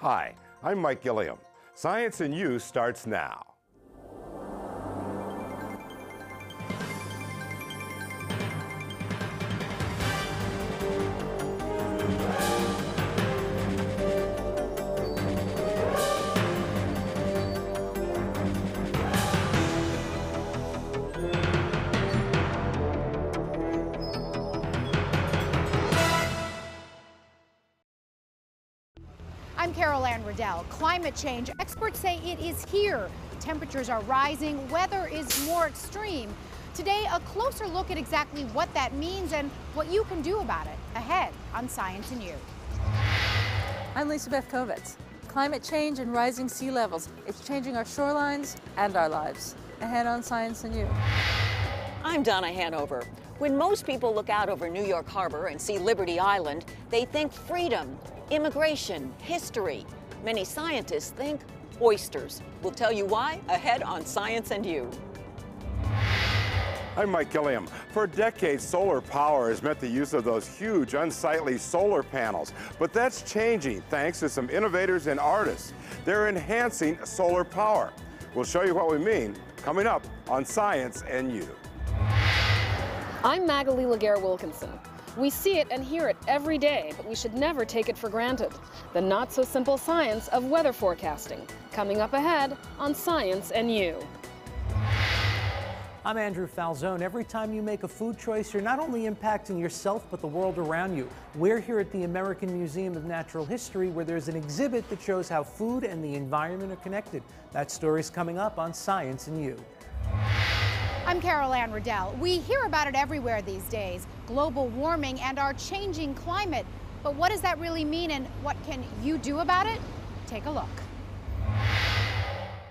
Hi, I'm Mike Gilliam. Science in You starts now. Carol Climate change, experts say it is here. Temperatures are rising, weather is more extreme. Today, a closer look at exactly what that means and what you can do about it. Ahead on Science and You. I'm Lisa Beth Kovetz. Climate change and rising sea levels. It's changing our shorelines and our lives. Ahead on Science and You. I'm Donna Hanover. When most people look out over New York Harbor and see Liberty Island, they think freedom, immigration, history. Many scientists think oysters. We'll tell you why ahead on Science and You. I'm Mike Gilliam. For decades, solar power has meant the use of those huge, unsightly solar panels. But that's changing thanks to some innovators and artists. They're enhancing solar power. We'll show you what we mean coming up on Science and You. I'm Magalie Laguerre Wilkinson. We see it and hear it every day, but we should never take it for granted. The not so simple science of weather forecasting. Coming up ahead on Science and You. I'm Andrew Falzon. Every time you make a food choice, you're not only impacting yourself, but the world around you. We're here at the American Museum of Natural History, where there's an exhibit that shows how food and the environment are connected. That story's coming up on Science and You. I'm Carol Anne Riddell. We hear about it everywhere these days global warming and our changing climate. But what does that really mean and what can you do about it? Take a look.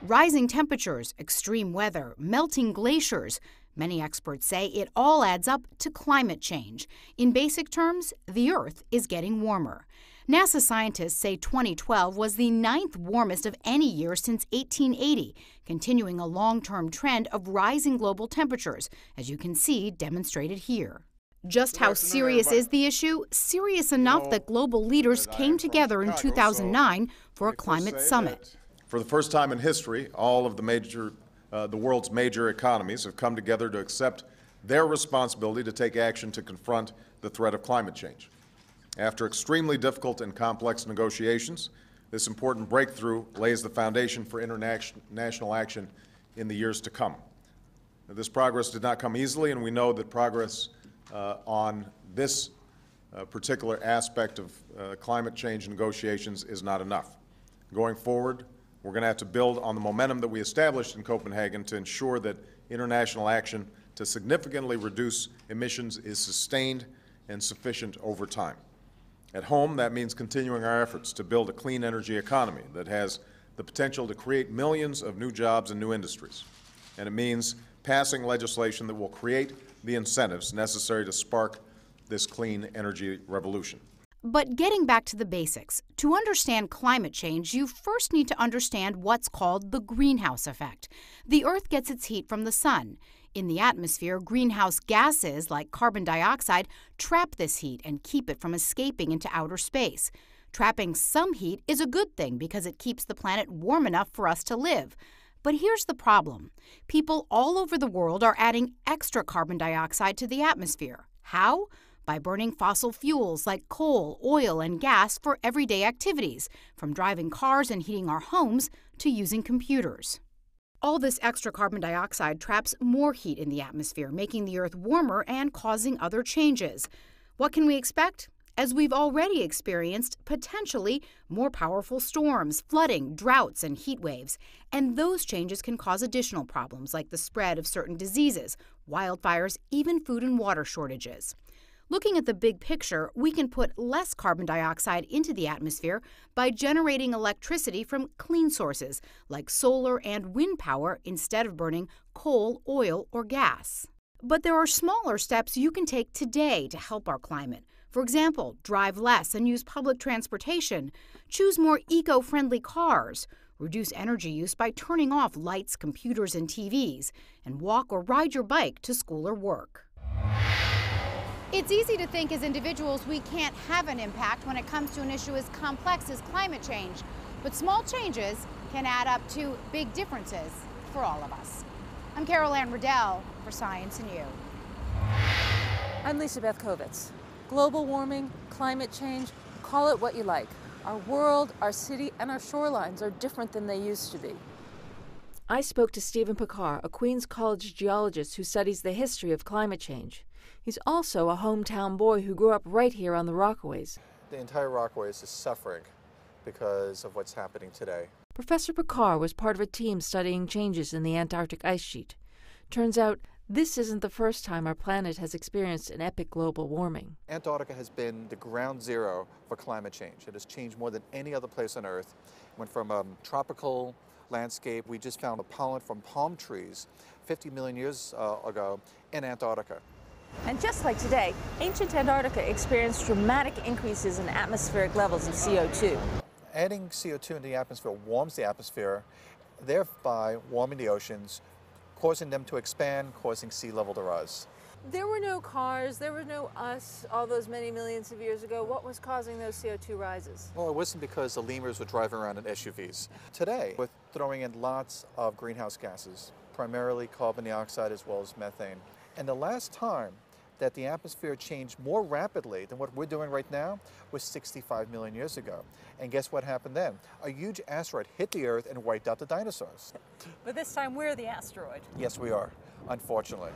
Rising temperatures, extreme weather, melting glaciers. Many experts say it all adds up to climate change. In basic terms, the Earth is getting warmer. NASA scientists say 2012 was the ninth warmest of any year since 1880, continuing a long term trend of rising global temperatures, as you can see demonstrated here. Just how serious is the issue? Serious enough that global leaders came together in 2009 for a climate summit. For the first time in history, all of the major, uh, the world's major economies have come together to accept their responsibility to take action to confront the threat of climate change. After extremely difficult and complex negotiations, this important breakthrough lays the foundation for international action in the years to come. This progress did not come easily, and we know that progress on this uh, particular aspect of uh, climate change negotiations is not enough. Going forward, we're going to have to build on the momentum that we established in Copenhagen to ensure that international action to significantly reduce emissions is sustained and sufficient over time. At home, that means continuing our efforts to build a clean energy economy that has the potential to create millions of new jobs and new industries. And it means passing legislation that will create the incentives necessary to spark this clean energy revolution. But getting back to the basics, to understand climate change, you first need to understand what's called the greenhouse effect. The Earth gets its heat from the sun. In the atmosphere, greenhouse gases like carbon dioxide trap this heat and keep it from escaping into outer space. Trapping some heat is a good thing because it keeps the planet warm enough for us to live. But here's the problem people all over the world are adding extra carbon dioxide to the atmosphere. How? By burning fossil fuels like coal, oil, and gas for everyday activities, from driving cars and heating our homes to using computers. All this extra carbon dioxide traps more heat in the atmosphere, making the Earth warmer and causing other changes. What can we expect? As we've already experienced, potentially more powerful storms, flooding, droughts, and heat waves. And those changes can cause additional problems like the spread of certain diseases, wildfires, even food and water shortages. Looking at the big picture, we can put less carbon dioxide into the atmosphere by generating electricity from clean sources like solar and wind power instead of burning coal, oil, or gas. But there are smaller steps you can take today to help our climate. For example, drive less and use public transportation, choose more eco friendly cars, reduce energy use by turning off lights, computers, and TVs, and walk or ride your bike to school or work. It's easy to think as individuals we can't have an impact when it comes to an issue as complex as climate change, but small changes can add up to big differences for all of us. I'm Carol Anne Riddell for Science and You. I'm Lisa Beth Kovetz. Global warming, climate change, call it what you like. Our world, our city, and our shorelines are different than they used to be. I spoke to Stephen Pekar, a Queens College geologist who studies the history of climate change. He's also a hometown boy who grew up right here on the Rockaways. The entire Rockaways is suffering because of what's happening today. Professor Pekar was part of a team studying changes in the Antarctic ice sheet. Turns out this isn't the first time our planet has experienced an epic global warming. Antarctica has been the ground zero for climate change. It has changed more than any other place on Earth. It went from a tropical landscape. We just found the pollen from palm trees 50 million years uh, ago in Antarctica. And just like today, ancient Antarctica experienced dramatic increases in atmospheric levels of CO2. Adding CO2 into the atmosphere warms the atmosphere, thereby warming the oceans, causing them to expand, causing sea level to rise. There were no cars, there were no us all those many millions of years ago. What was causing those CO2 rises? Well, it wasn't because the lemurs were driving around in SUVs. Today, we're throwing in lots of greenhouse gases, primarily carbon dioxide as well as methane. And the last time that the atmosphere changed more rapidly than what we're doing right now was 65 million years ago. And guess what happened then? A huge asteroid hit the Earth and wiped out the dinosaurs. But this time we're the asteroid. Yes, we are, unfortunately.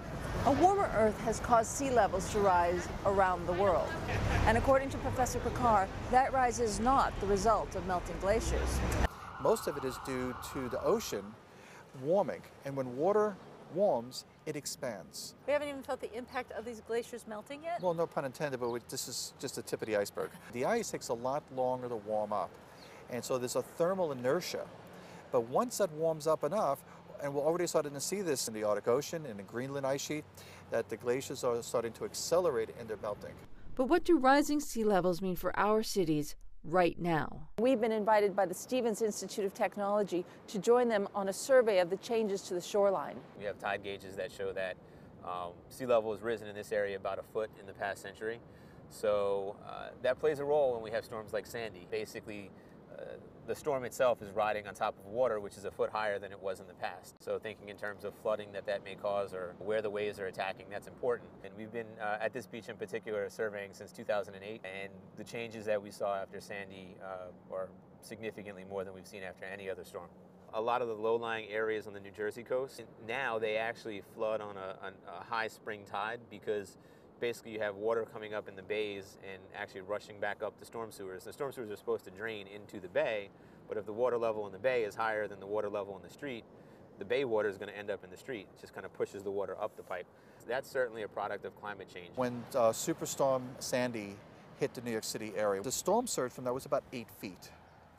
A warmer Earth has caused sea levels to rise around the world. And according to Professor Pekar, that rise is not the result of melting glaciers. Most of it is due to the ocean warming. And when water warms, it expands. We haven't even felt the impact of these glaciers melting yet? Well, no pun intended, but we, this is just the tip of the iceberg. The ice takes a lot longer to warm up, and so there's a thermal inertia. But once that warms up enough, and we're already starting to see this in the Arctic Ocean, in the Greenland ice sheet, that the glaciers are starting to accelerate in their melting. But what do rising sea levels mean for our cities right now. We've been invited by the Stevens Institute of Technology to join them on a survey of the changes to the shoreline. We have tide gauges that show that um, sea level has risen in this area about a foot in the past century. So uh, that plays a role when we have storms like Sandy. Basically, uh, the storm itself is riding on top of water, which is a foot higher than it was in the past. So thinking in terms of flooding that that may cause or where the waves are attacking, that's important. And we've been uh, at this beach in particular surveying since 2008, and the changes that we saw after Sandy uh, are significantly more than we've seen after any other storm. A lot of the low-lying areas on the New Jersey coast, now they actually flood on a, on a high spring tide because basically you have water coming up in the bays and actually rushing back up the storm sewers. The storm sewers are supposed to drain into the bay, but if the water level in the bay is higher than the water level in the street, the bay water is going to end up in the street. It just kind of pushes the water up the pipe. So that's certainly a product of climate change. When uh, Superstorm Sandy hit the New York City area, the storm surge from that was about eight feet.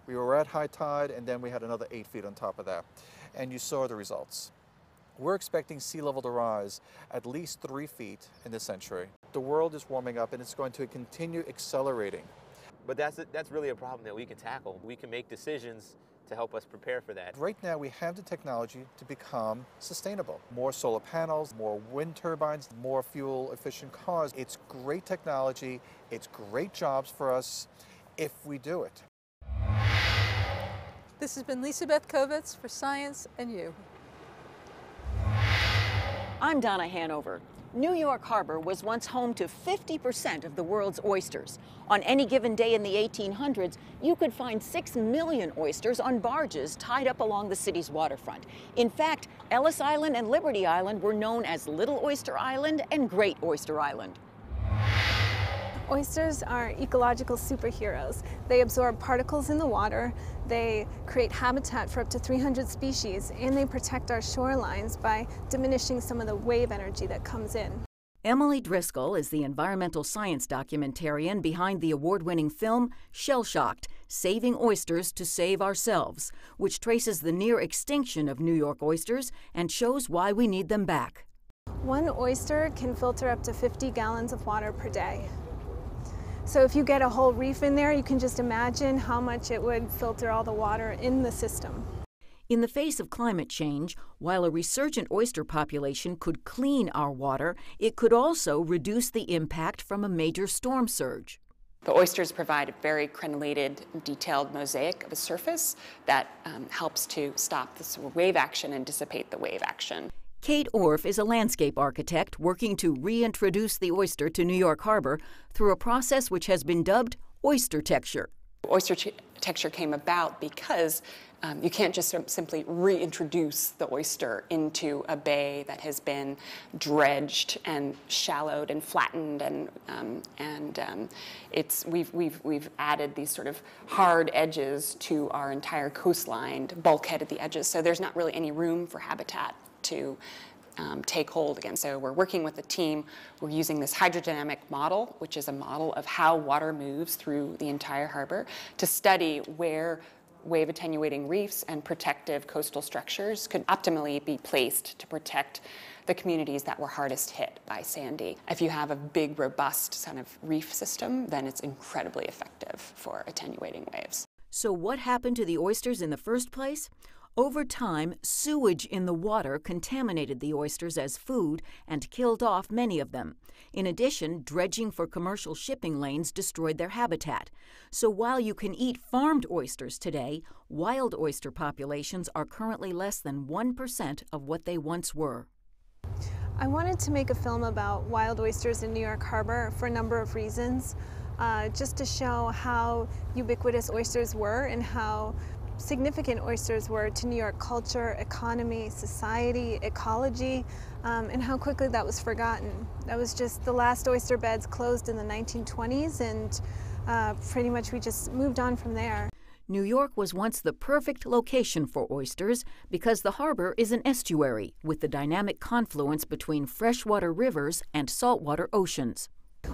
We were at high tide, and then we had another eight feet on top of that. And you saw the results. We're expecting sea level to rise at least three feet in this century. The world is warming up and it's going to continue accelerating. But that's, a, that's really a problem that we can tackle. We can make decisions to help us prepare for that. Right now, we have the technology to become sustainable. More solar panels, more wind turbines, more fuel efficient cars. It's great technology, it's great jobs for us if we do it. This has been Lisa Beth Kovetz for Science and You. I'm Donna Hanover. New York Harbor was once home to 50% of the world's oysters. On any given day in the 1800s, you could find 6 million oysters on barges tied up along the city's waterfront. In fact, Ellis Island and Liberty Island were known as Little Oyster Island and Great Oyster Island. Oysters are ecological superheroes. They absorb particles in the water, they create habitat for up to 300 species, and they protect our shorelines by diminishing some of the wave energy that comes in. Emily Driscoll is the environmental science documentarian behind the award winning film Shell Shocked Saving Oysters to Save Ourselves, which traces the near extinction of New York oysters and shows why we need them back. One oyster can filter up to 50 gallons of water per day. So if you get a whole reef in there, you can just imagine how much it would filter all the water in the system. In the face of climate change, while a resurgent oyster population could clean our water, it could also reduce the impact from a major storm surge. The oysters provide a very crenellated, detailed mosaic of a surface that um, helps to stop the wave action and dissipate the wave action. Kate Orff is a landscape architect working to reintroduce the oyster to New York Harbor through a process which has been dubbed oyster-tecture. Oyster texture came about because um, you can't just simply reintroduce the oyster into a bay that has been dredged and shallowed and flattened, and um, and um, it's we've we've we've added these sort of hard edges to our entire coastline, bulkhead at the edges. So there's not really any room for habitat to um, take hold again. So we're working with a team. We're using this hydrodynamic model, which is a model of how water moves through the entire harbor, to study where wave attenuating reefs and protective coastal structures could optimally be placed to protect the communities that were hardest hit by Sandy. If you have a big, robust kind of reef system, then it's incredibly effective for attenuating waves. So, what happened to the oysters in the first place? Over time, sewage in the water contaminated the oysters as food and killed off many of them. In addition, dredging for commercial shipping lanes destroyed their habitat. So while you can eat farmed oysters today, wild oyster populations are currently less than 1% of what they once were. I wanted to make a film about wild oysters in New York Harbor for a number of reasons. Uh, just to show how ubiquitous oysters were and how significant oysters were to New York culture, economy, society, ecology, um, and how quickly that was forgotten. That was just the last oyster beds closed in the 1920s, and uh, pretty much we just moved on from there. New York was once the perfect location for oysters because the harbor is an estuary with the dynamic confluence between freshwater rivers and saltwater oceans.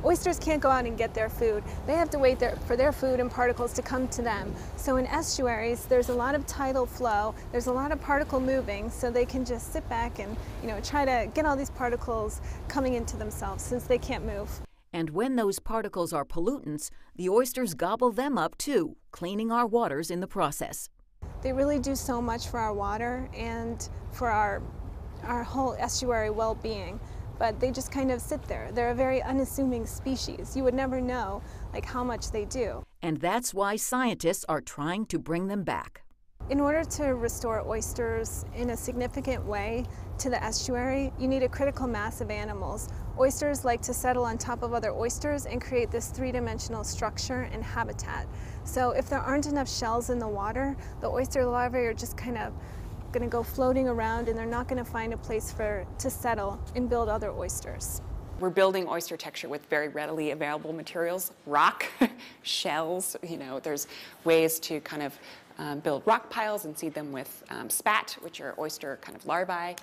Oysters can't go out and get their food. They have to wait there for their food and particles to come to them. So in estuaries, there's a lot of tidal flow, there's a lot of particle moving, so they can just sit back and you know try to get all these particles coming into themselves since they can't move. And when those particles are pollutants, the oysters gobble them up too, cleaning our waters in the process. They really do so much for our water and for our, our whole estuary well-being but they just kind of sit there. They're a very unassuming species. You would never know like how much they do. And that's why scientists are trying to bring them back. In order to restore oysters in a significant way to the estuary, you need a critical mass of animals. Oysters like to settle on top of other oysters and create this three-dimensional structure and habitat. So if there aren't enough shells in the water, the oyster larvae are just kind of going to go floating around and they're not going to find a place for to settle and build other oysters. We're building oyster-tecture with very readily available materials, rock, shells, you know, there's ways to kind of um, build rock piles and seed them with um, spat, which are oyster kind of larvae,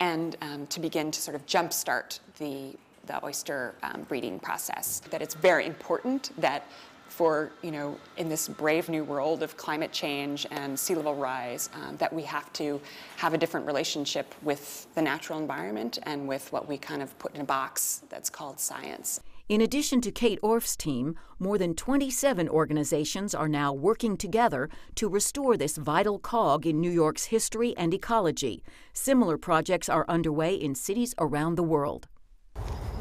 and um, to begin to sort of jumpstart the, the oyster um, breeding process. That it's very important that for, you know, in this brave new world of climate change and sea level rise, um, that we have to have a different relationship with the natural environment and with what we kind of put in a box that's called science. In addition to Kate Orff's team, more than 27 organizations are now working together to restore this vital cog in New York's history and ecology. Similar projects are underway in cities around the world.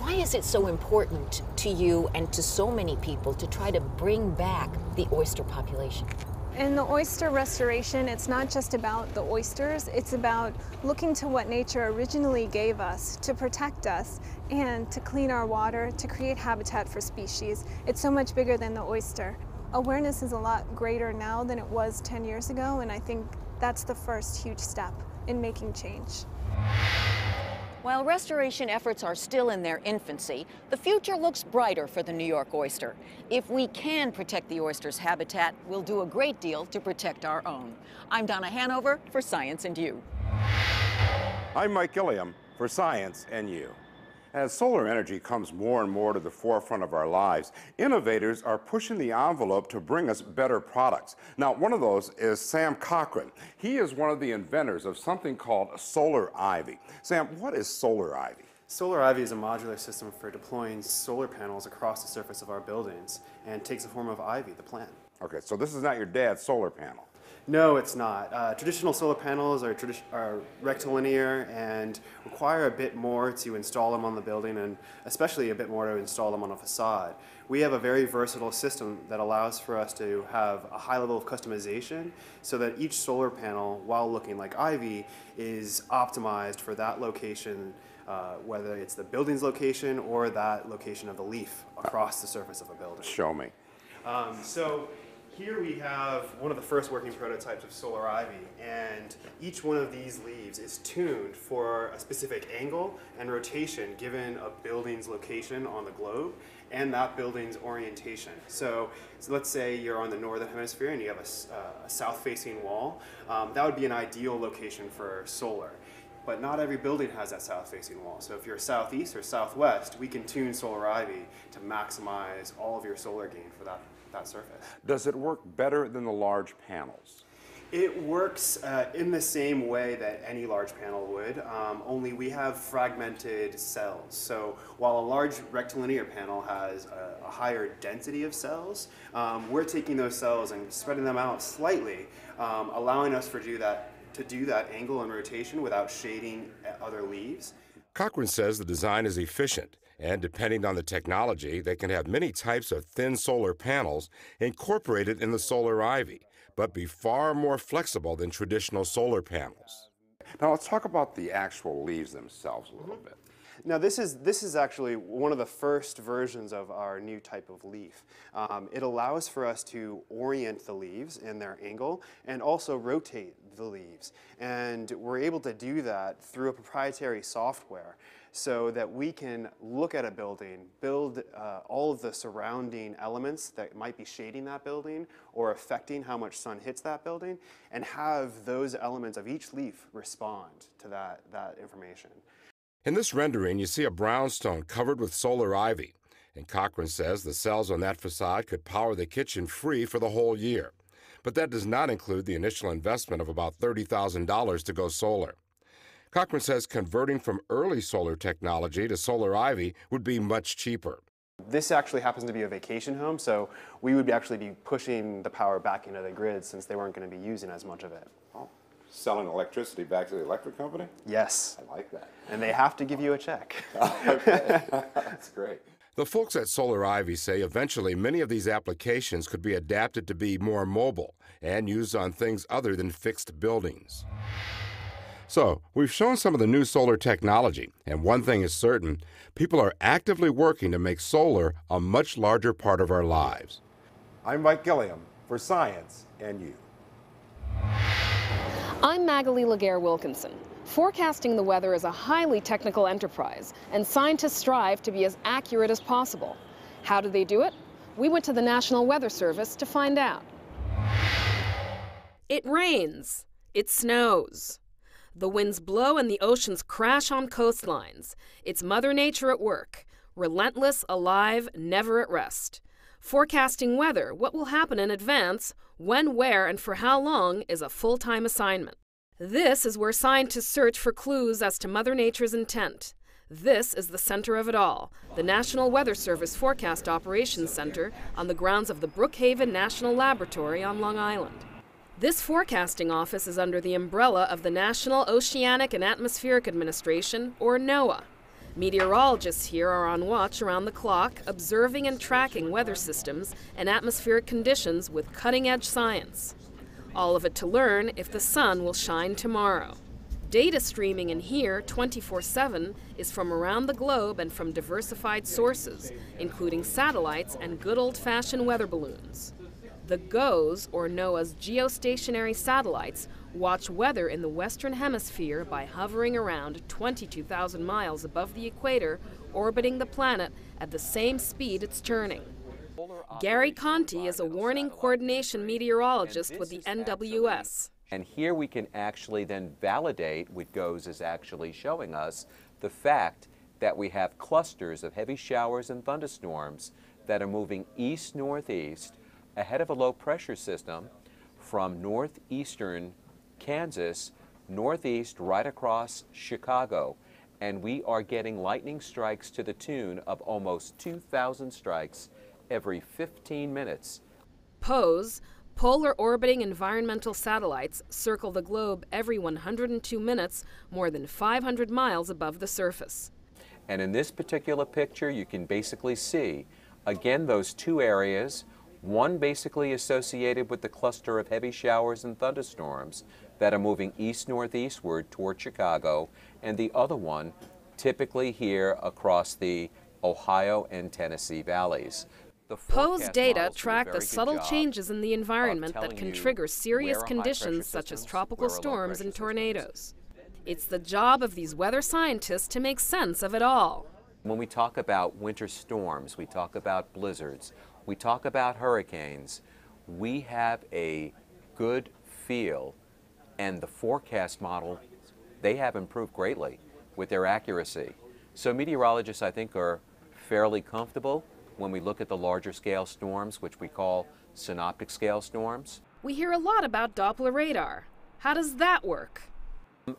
Why is it so important to you and to so many people to try to bring back the oyster population? In the oyster restoration, it's not just about the oysters, it's about looking to what nature originally gave us to protect us and to clean our water, to create habitat for species. It's so much bigger than the oyster. Awareness is a lot greater now than it was 10 years ago, and I think that's the first huge step in making change. While restoration efforts are still in their infancy, the future looks brighter for the New York oyster. If we can protect the oyster's habitat, we'll do a great deal to protect our own. I'm Donna Hanover for Science and You. I'm Mike Gilliam for Science and You. As solar energy comes more and more to the forefront of our lives, innovators are pushing the envelope to bring us better products. Now, one of those is Sam Cochran. He is one of the inventors of something called Solar Ivy. Sam, what is Solar Ivy? Solar Ivy is a modular system for deploying solar panels across the surface of our buildings and takes the form of ivy, the plant. Okay, so this is not your dad's solar panel. No, it's not. Uh, traditional solar panels are, tradi- are rectilinear and require a bit more to install them on the building and especially a bit more to install them on a facade. We have a very versatile system that allows for us to have a high level of customization so that each solar panel, while looking like Ivy, is optimized for that location, uh, whether it's the building's location or that location of the leaf across the surface of a building. Show me. Um, so here we have one of the first working prototypes of solar ivy, and each one of these leaves is tuned for a specific angle and rotation given a building's location on the globe and that building's orientation. So, so let's say you're on the northern hemisphere and you have a, uh, a south-facing wall. Um, that would be an ideal location for solar. But not every building has that south-facing wall. So if you're southeast or southwest, we can tune solar ivy to maximize all of your solar gain for that that surface. Does it work better than the large panels? It works uh, in the same way that any large panel would, um, only we have fragmented cells. So while a large rectilinear panel has a, a higher density of cells, um, we're taking those cells and spreading them out slightly, um, allowing us for do that, to do that angle and rotation without shading other leaves. Cochran says the design is efficient and depending on the technology, they can have many types of thin solar panels incorporated in the solar ivy, but be far more flexible than traditional solar panels. Now let's talk about the actual leaves themselves a little mm-hmm. bit. Now this is, this is actually one of the first versions of our new type of leaf. Um, it allows for us to orient the leaves in their angle and also rotate the leaves. And we're able to do that through a proprietary software so that we can look at a building, build uh, all of the surrounding elements that might be shading that building or affecting how much sun hits that building, and have those elements of each leaf respond to that, that information. In this rendering, you see a brownstone covered with solar ivy, and Cochran says the cells on that facade could power the kitchen free for the whole year. But that does not include the initial investment of about $30,000 to go solar. Cochran says converting from early solar technology to solar ivy would be much cheaper. This actually happens to be a vacation home, so we would actually be pushing the power back into the grid since they weren't going to be using as much of it. Oh, selling electricity back to the electric company? Yes. I like that. And they have to give you a check. That's great. The folks at Solar Ivy say eventually many of these applications could be adapted to be more mobile and used on things other than fixed buildings. So, we've shown some of the new solar technology, and one thing is certain people are actively working to make solar a much larger part of our lives. I'm Mike Gilliam for Science and You. I'm Magalie Laguerre Wilkinson. Forecasting the weather is a highly technical enterprise, and scientists strive to be as accurate as possible. How do they do it? We went to the National Weather Service to find out. It rains. It snows. The winds blow and the oceans crash on coastlines. It's Mother Nature at work, relentless, alive, never at rest. Forecasting weather, what will happen in advance, when, where, and for how long, is a full time assignment. This is where scientists search for clues as to Mother Nature's intent. This is the center of it all, the National Weather Service Forecast Operations Center on the grounds of the Brookhaven National Laboratory on Long Island. This forecasting office is under the umbrella of the National Oceanic and Atmospheric Administration, or NOAA. Meteorologists here are on watch around the clock, observing and tracking weather systems and atmospheric conditions with cutting edge science. All of it to learn if the sun will shine tomorrow. Data streaming in here 24 7 is from around the globe and from diversified sources, including satellites and good old fashioned weather balloons. The GOES, or NOAA's geostationary satellites, watch weather in the Western Hemisphere by hovering around 22,000 miles above the equator, orbiting the planet at the same speed it's turning. Gary Conte is a warning coordination meteorologist with the NWS. And here we can actually then validate what GOES is actually showing us the fact that we have clusters of heavy showers and thunderstorms that are moving east northeast ahead of a low pressure system from northeastern Kansas northeast right across Chicago. And we are getting lightning strikes to the tune of almost 2,000 strikes every 15 minutes. POES, Polar orbiting environmental satellites circle the globe every 102 minutes, more than 500 miles above the surface. And in this particular picture, you can basically see, again, those two areas, one basically associated with the cluster of heavy showers and thunderstorms that are moving east-northeastward toward Chicago, and the other one typically here across the Ohio and Tennessee valleys. POES data track the subtle changes in the environment that can trigger serious conditions such as tropical storms and tornadoes. It's the job of these weather scientists to make sense of it all. When we talk about winter storms, we talk about blizzards, we talk about hurricanes, we have a good feel, and the forecast model, they have improved greatly with their accuracy. So meteorologists, I think, are fairly comfortable when we look at the larger scale storms, which we call synoptic scale storms. We hear a lot about Doppler radar. How does that work?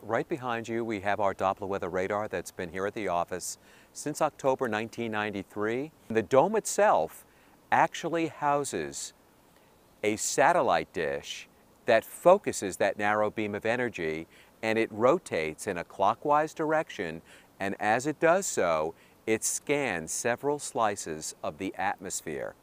Right behind you, we have our Doppler weather radar that's been here at the office since October 1993. The dome itself actually houses a satellite dish that focuses that narrow beam of energy and it rotates in a clockwise direction and as it does so, it scans several slices of the atmosphere.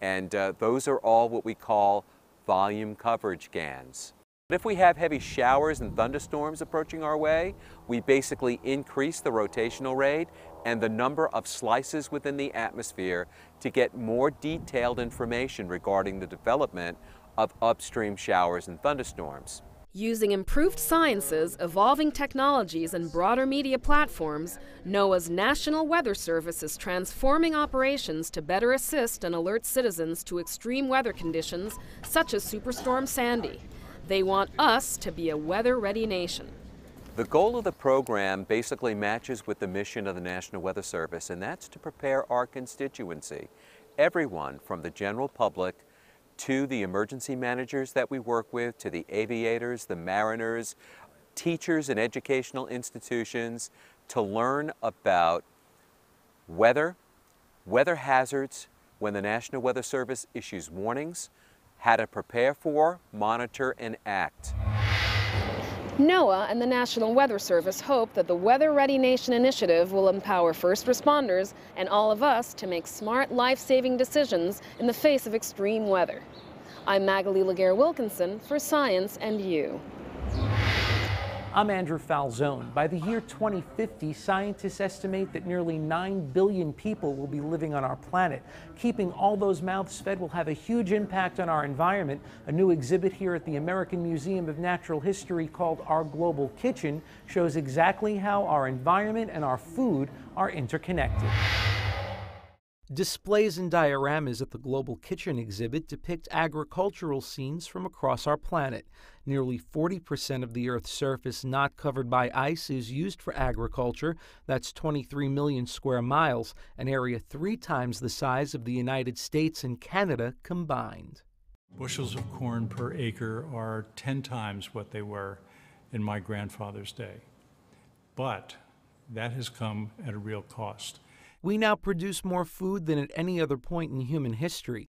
And uh, those are all what we call volume coverage GANs. If we have heavy showers and thunderstorms approaching our way, we basically increase the rotational rate and the number of slices within the atmosphere to get more detailed information regarding the development of upstream showers and thunderstorms. Using improved sciences, evolving technologies, and broader media platforms, NOAA's National Weather Service is transforming operations to better assist and alert citizens to extreme weather conditions such as Superstorm Sandy. They want us to be a weather ready nation. The goal of the program basically matches with the mission of the National Weather Service, and that's to prepare our constituency, everyone from the general public to the emergency managers that we work with, to the aviators, the mariners, teachers and educational institutions, to learn about weather, weather hazards, when the National Weather Service issues warnings, how to prepare for, monitor, and act. NOAA and the National Weather Service hope that the Weather Ready Nation initiative will empower first responders and all of us to make smart, life-saving decisions in the face of extreme weather. I'm Magalie Laguerre Wilkinson for Science and You. I'm Andrew Falzon. By the year 2050, scientists estimate that nearly 9 billion people will be living on our planet. Keeping all those mouths fed will have a huge impact on our environment. A new exhibit here at the American Museum of Natural History called Our Global Kitchen shows exactly how our environment and our food are interconnected. Displays and dioramas at the Global Kitchen exhibit depict agricultural scenes from across our planet. Nearly 40% of the Earth's surface not covered by ice is used for agriculture. That's 23 million square miles, an area three times the size of the United States and Canada combined. Bushels of corn per acre are 10 times what they were in my grandfather's day. But that has come at a real cost. We now produce more food than at any other point in human history.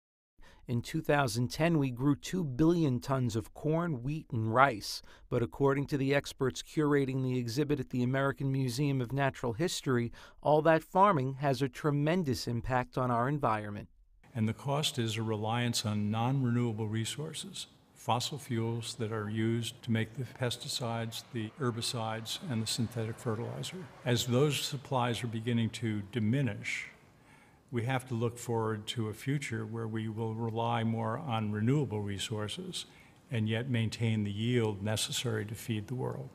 In 2010, we grew 2 billion tons of corn, wheat, and rice. But according to the experts curating the exhibit at the American Museum of Natural History, all that farming has a tremendous impact on our environment. And the cost is a reliance on non renewable resources fossil fuels that are used to make the pesticides, the herbicides, and the synthetic fertilizer. As those supplies are beginning to diminish, we have to look forward to a future where we will rely more on renewable resources and yet maintain the yield necessary to feed the world.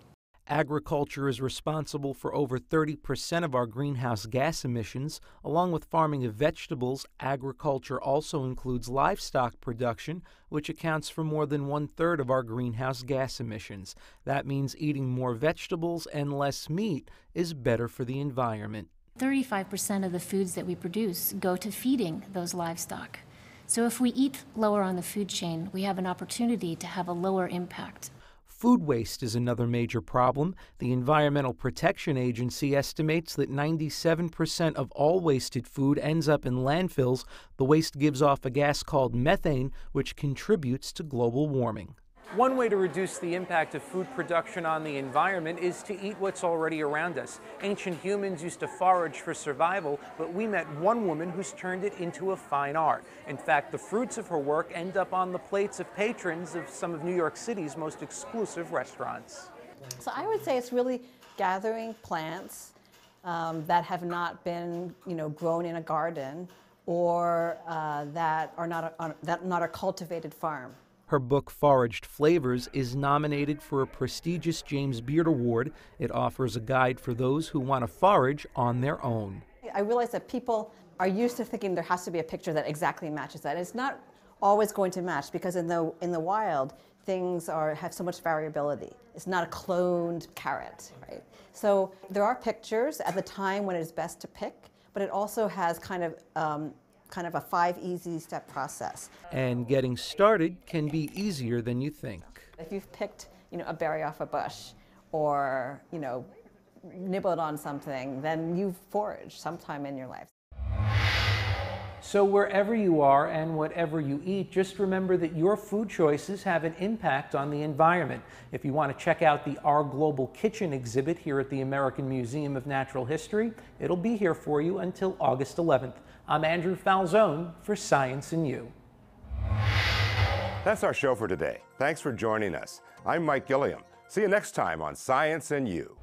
Agriculture is responsible for over 30% of our greenhouse gas emissions. Along with farming of vegetables, agriculture also includes livestock production, which accounts for more than one third of our greenhouse gas emissions. That means eating more vegetables and less meat is better for the environment. 35% of the foods that we produce go to feeding those livestock. So if we eat lower on the food chain, we have an opportunity to have a lower impact Food waste is another major problem. The Environmental Protection Agency estimates that 97% of all wasted food ends up in landfills. The waste gives off a gas called methane, which contributes to global warming. One way to reduce the impact of food production on the environment is to eat what's already around us. Ancient humans used to forage for survival, but we met one woman who's turned it into a fine art. In fact, the fruits of her work end up on the plates of patrons of some of New York City's most exclusive restaurants. So I would say it's really gathering plants um, that have not been, you know, grown in a garden or uh, that are not a, that not a cultivated farm. Her book, Foraged Flavors, is nominated for a prestigious James Beard Award. It offers a guide for those who want to forage on their own. I realize that people are used to thinking there has to be a picture that exactly matches that. It's not always going to match because in the in the wild things are have so much variability. It's not a cloned carrot, right? So there are pictures at the time when it is best to pick, but it also has kind of um, kind of a five easy step process. And getting started can be easier than you think. If you've picked, you know, a berry off a bush or, you know, nibbled on something, then you've foraged sometime in your life. So, wherever you are and whatever you eat, just remember that your food choices have an impact on the environment. If you want to check out the Our Global Kitchen exhibit here at the American Museum of Natural History, it'll be here for you until August 11th. I'm Andrew Falzon for Science and You. That's our show for today. Thanks for joining us. I'm Mike Gilliam. See you next time on Science and You.